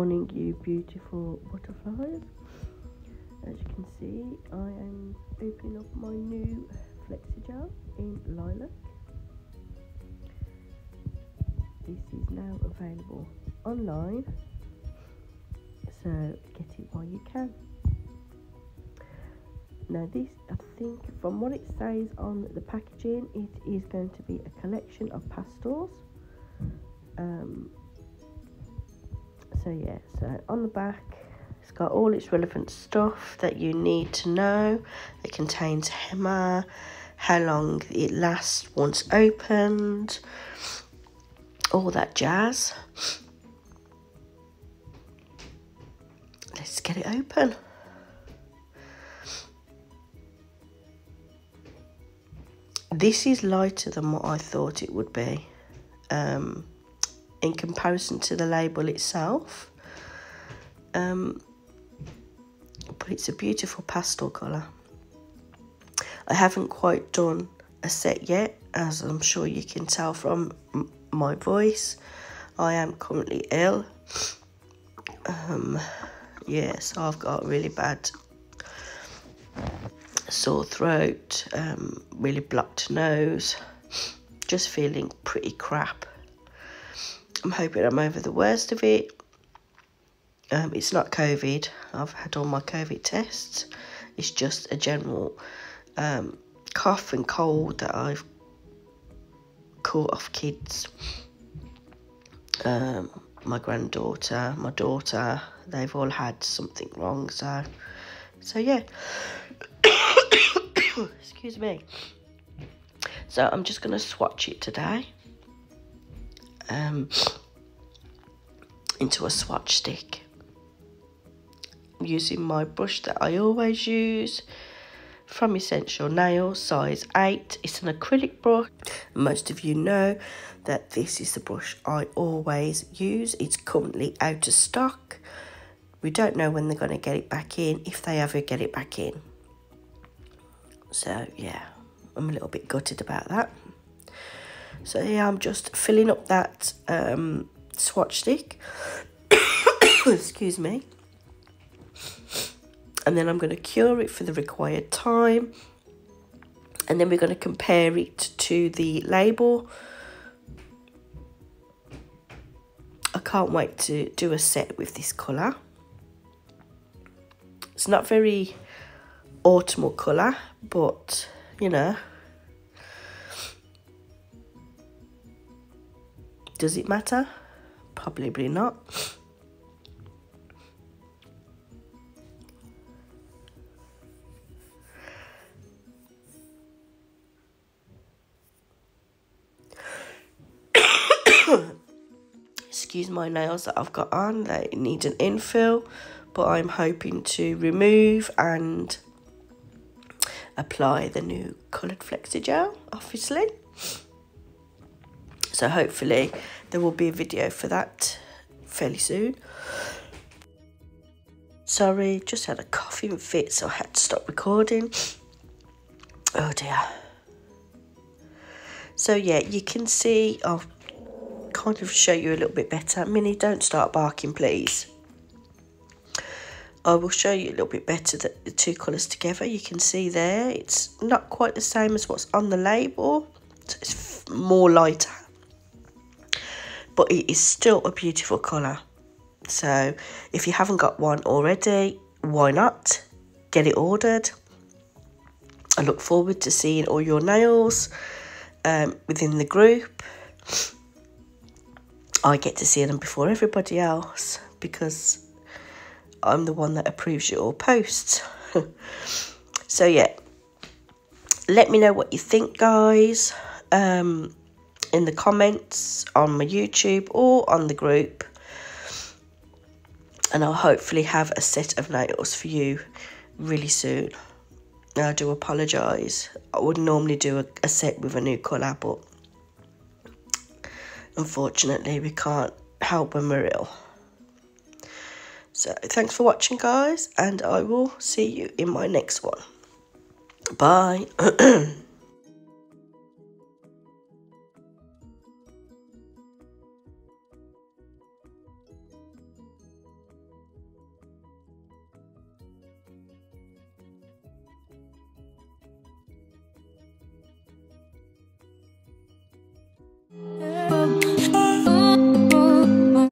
morning, you beautiful butterflies. As you can see, I am opening up my new flexi Flexigel in lilac. This is now available online, so get it while you can. Now this, I think, from what it says on the packaging, it is going to be a collection of pastels. Um, so yeah, so on the back, it's got all its relevant stuff that you need to know. It contains HEMA, how long it lasts once opened, all that jazz. Let's get it open. This is lighter than what I thought it would be um, in comparison to the label itself. Um, but it's a beautiful pastel colour. I haven't quite done a set yet, as I'm sure you can tell from my voice. I am currently ill. Um, yeah, so I've got really bad sore throat, um, really blocked nose, just feeling pretty crap. I'm hoping I'm over the worst of it. Um, it's not COVID. I've had all my COVID tests. It's just a general um, cough and cold that I've caught off kids. Um, my granddaughter, my daughter, they've all had something wrong. So, so yeah. Excuse me. So I'm just going to swatch it today um, into a swatch stick. Using my brush that I always use from Essential Nails, size 8. It's an acrylic brush. Most of you know that this is the brush I always use. It's currently out of stock. We don't know when they're going to get it back in, if they ever get it back in. So, yeah, I'm a little bit gutted about that. So, yeah, I'm just filling up that um, swatch stick. Excuse me. And then I'm going to cure it for the required time. And then we're going to compare it to the label. I can't wait to do a set with this colour. It's not very autumnal colour, but you know, does it matter? Probably not. Excuse my nails that I've got on, they need an infill, but I'm hoping to remove and apply the new coloured flexi gel, obviously. So hopefully there will be a video for that fairly soon. Sorry, just had a coughing fit, so I had to stop recording. Oh dear. So yeah, you can see, I'll kind of show you a little bit better. Minnie, don't start barking, please. I will show you a little bit better the, the two colours together. You can see there, it's not quite the same as what's on the label. So it's more lighter. But it is still a beautiful colour. So if you haven't got one already, why not? Get it ordered. I look forward to seeing all your nails um, within the group. I get to see them before everybody else because I'm the one that approves your posts. so yeah, let me know what you think, guys, um, in the comments on my YouTube or on the group. And I'll hopefully have a set of nails for you really soon. I do apologise. I would normally do a, a set with a new colour, but unfortunately we can't help when we're ill. So thanks for watching guys and I will see you in my next one. Bye.